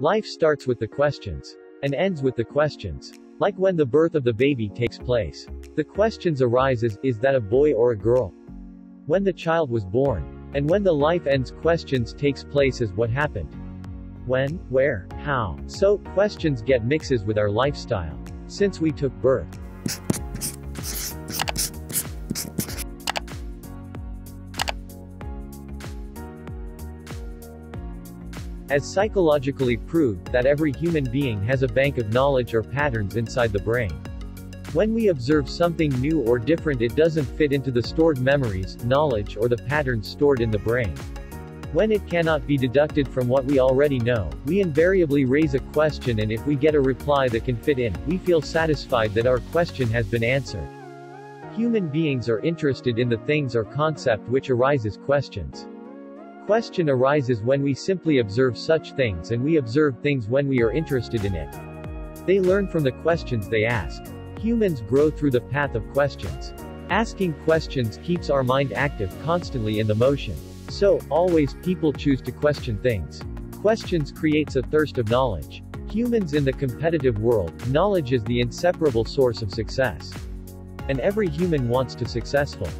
Life starts with the questions. And ends with the questions. Like when the birth of the baby takes place. The questions arises, is that a boy or a girl? When the child was born. And when the life ends questions takes place as what happened. When, where, how. So, questions get mixes with our lifestyle. Since we took birth. As psychologically proved that every human being has a bank of knowledge or patterns inside the brain. When we observe something new or different it doesn't fit into the stored memories, knowledge or the patterns stored in the brain. When it cannot be deducted from what we already know, we invariably raise a question and if we get a reply that can fit in, we feel satisfied that our question has been answered. Human beings are interested in the things or concept which arises questions question arises when we simply observe such things and we observe things when we are interested in it. They learn from the questions they ask. Humans grow through the path of questions. Asking questions keeps our mind active constantly in the motion. So, always, people choose to question things. Questions creates a thirst of knowledge. Humans in the competitive world, knowledge is the inseparable source of success. And every human wants to successful.